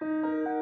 うん。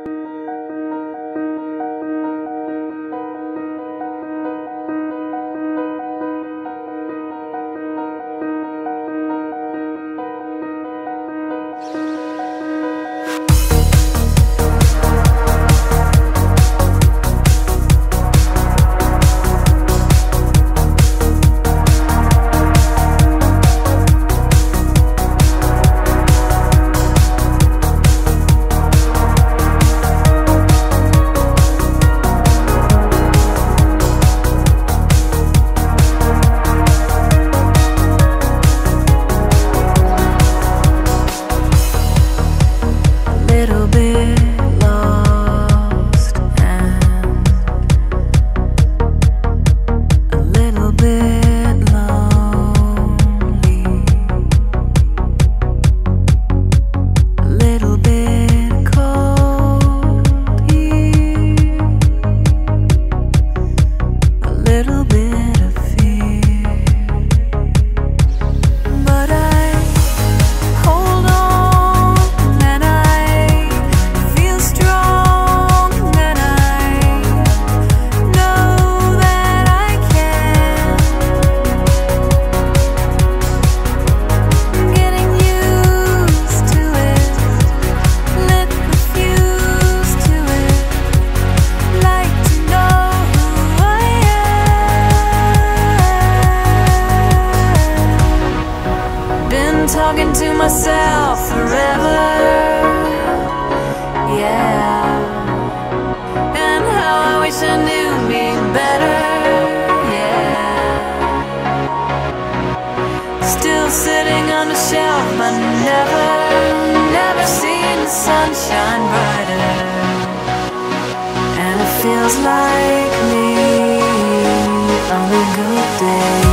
to myself forever. Yeah. And how I wish I knew me better. Yeah. Still sitting on the shelf, but never, never seen the sunshine brighter. And it feels like me on a good day.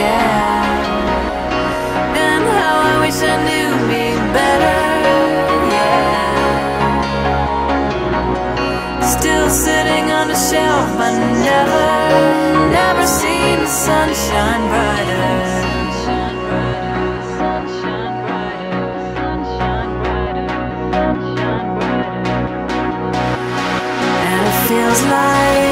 yeah. And how I wish I knew me better, yeah. Still sitting on shelf, never, never seen the sunshine brighter. feels like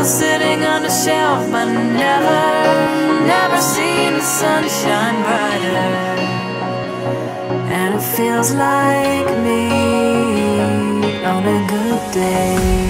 Still sitting on the shelf, but never, never seen the sunshine brighter. And it feels like me on a good day.